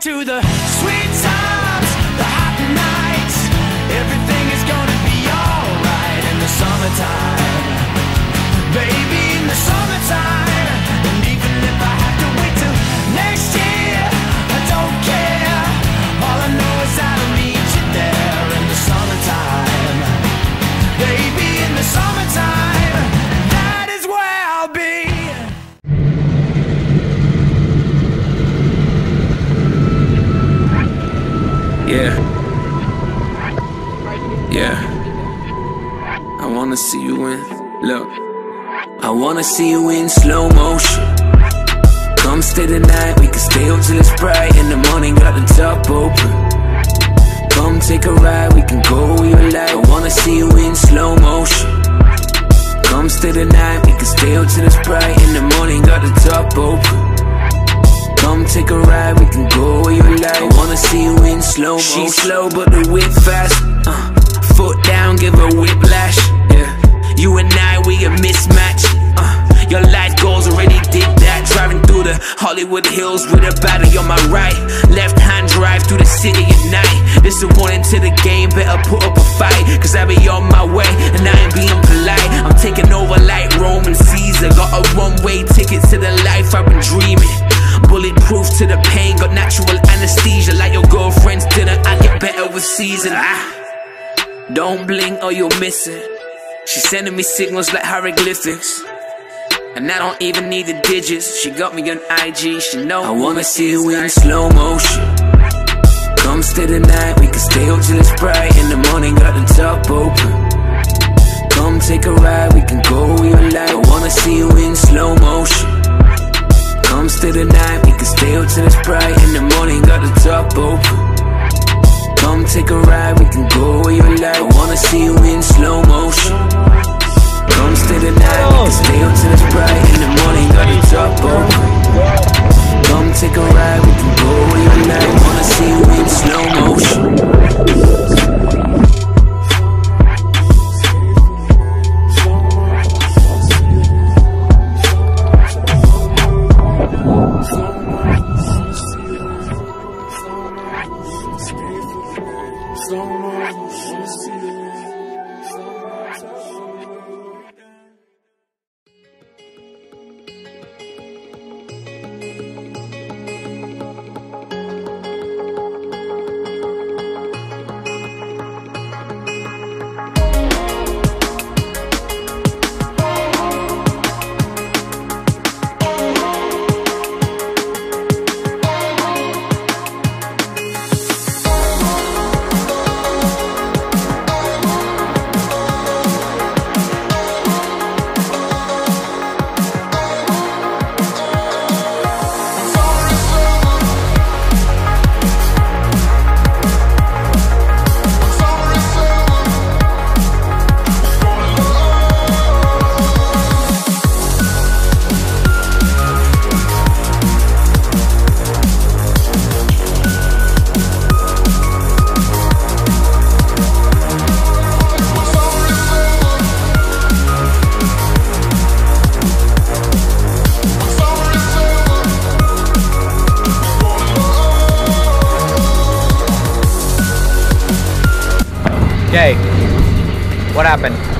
to the Yeah. Yeah. I wanna see you in. Look. I wanna see you in slow motion. Come stay the night, we can stay up till it's bright. In the morning, got the top open. Come take a ride, we can go where you like. I wanna see you in slow motion. Come stay the night, we can stay up till it's bright. In the morning, got the top open. Come take a ride, we can go where you like. I wanna see you in slow motion. She's slow, but the whip fast. Uh, foot down, give her whiplash. Yeah, you and I, we a mismatch. Uh, your life goals already did that. Driving through the Hollywood hills with a battery on my right. Left hand drive through the city at night. This a warning to the game, better put up a fight. Cause I be on my way, and I ain't being season. Ah, don't blink or you'll miss it. She's sending me signals like hieroglyphics. And I don't even need the digits. She got me on IG, she know. I wanna see you in slow motion. Come stay the night, we can stay up till it's bright. In the morning, got the top open. Come take a ride, we can go where you like. I wanna see you in slow motion. Come stay the night, we can stay up till it's bright. In the morning, got the top open. Come take a ride, we can go where you like. I wanna see you in slow motion. Come stay the night, we can stay up till it's bright. In the morning, got the top open. Come take a ride, Jay, what happened?